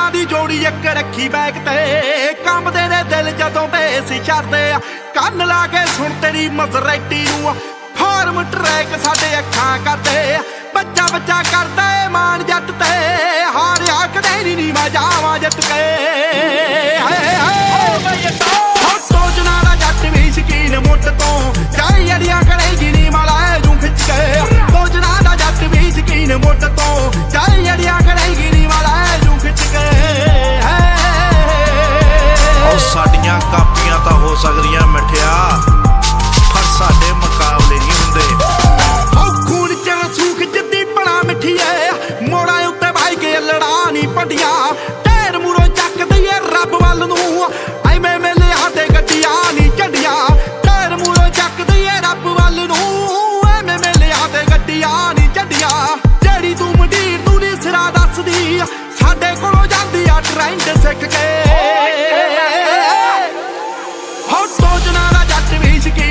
ਯਾਰਾਂ ਦੀ ਜੋੜੀ ਇੱਕ ਰੱਖੀ ਬੈਗ ਤੇ। ਕੰਬਦੇ ਨੇ ਦਿਲ ਜਦੋਂ ਬੇਸ ਛੱਡਦੇ ਆ। ਕੰਨ ਲਾ ਕੇ ਸੁਣ ਤੇਰੀ ਮਜ਼ਰੈਟੀ ਨੂੰ ਫਾਰਮ ਟਰੈਕ ਸਾਡੇ ਅੱਖਾਂ ਕਰਦੇ ਬੱਚਾ ਬੱਚਾ ਕਰਦਾ ਏ ਮਾਨ ਜੱਟ ਤੇ। ਹਾਰਿਆ ਕਦੇ ਨਹੀਂ ਨੀ ਮੈਂ ਜਾਵਾਂ ਜਿੱਤ ਕੇ ਸਕਦੀਆਂ ਮਿੱਠਿਆ। ਪਰ ਸਾਡੇ ਮੁਕਾਬਲੇ ਨਹੀਂ ਹੁੰਦੇ। ਹੋ ਖੂਨ ਚ ਸੂਖ ਜਿੱਦੀ ਬਣਾ ਮਿੱਠੀਏ ਮੋੜਾਂ ਉੱਤੇ ਭਾਈ ਕੇ ਲੜਾ ਨਹੀਂ ਪੱਡੀਆਂ ਢੇਰ ਮੂਰੋਂ ਚੱਕ ਦਈਏ ਰੱਬ ਵੱਲ ਨੂੰ। ਐਵੇਂ ਮੇਲੇ ਸਾਡੇ ਗੱਡੀਆਂ ਨਹੀਂ ਝੰਡੀਆਂ। ਢੇਰ ਮੂਰੋਂ ਚੱਕ ਦਈਏ ਰੱਬ ਵੱਲ ਨੂੰ। ਐਵੇਂ ਮੇਲੇ ਸਾਡੇ ਗੱਡੀਆਂ ਨਹੀਂ ਝੰਡੀਆਂ। ਜਿਹੜੀ ਤੂੰ ਮੰਡੀਰ ਤੂੰ ਨੀ ਸਿਰਾ ਦੱਸਦੀ। ਸਾਡੇ ਕੋਲੋਂ ਜਾਂਦੀ ਆ ਟ੍ਰੈਂਡ ਸਿੱਖ ਕੇ।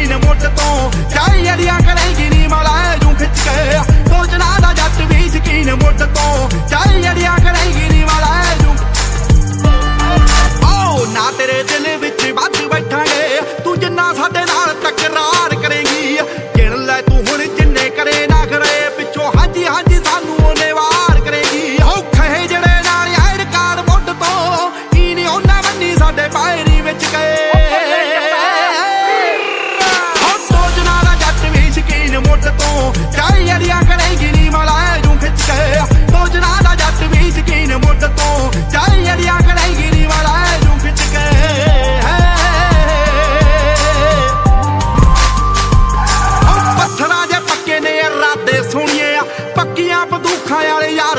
ਨੇ ਮੁੱਢ ਤੋਂ। ਚਾਈ ਅੜੀਆਂ ਕਰੇਗੀ ਨੀ ਮੌਲਾ ਜੂ ਖਿੱਚ ਕੇ ਸੋਚਣਾ ਦਾ ਜੱਟ ਵੀ ਸਕੀਨ ਮੁੱਢ ਤੋਂ। ਚਾਈ ਅੜੀਆਂ ਕਰੇਗੀ ਨੀ ਮੌਲਾ ਜੂ ਓ ਨਾ ਤੇਰੇ ਦਿਲ ਪੱਕੀਆਂ ਬੰਦੂਖਾਂ ਵਾਲੇ ਯਾਰ